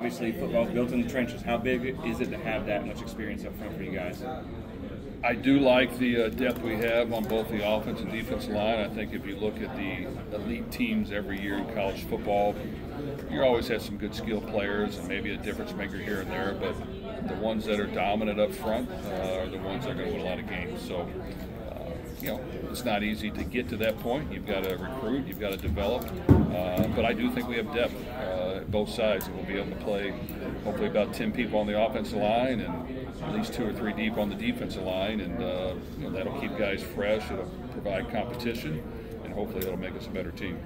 Obviously, football's built in the trenches. How big is it to have that much experience up front for you guys? I do like the uh, depth we have on both the offense and defense line. I think if you look at the elite teams every year in college football, you always have some good skilled players and maybe a difference maker here and there, but the ones that are dominant up front uh, are the ones that are going to win a lot of games. So, uh, you know, it's not easy to get to that point. You've got to recruit, you've got to develop, uh, but I do think we have depth uh, both sides, and we'll be able to play hopefully about 10 people on the offensive line and at least two or three deep on the defensive line, and uh, you know, that'll keep guys fresh. It'll provide competition, and hopefully it'll make us a better team.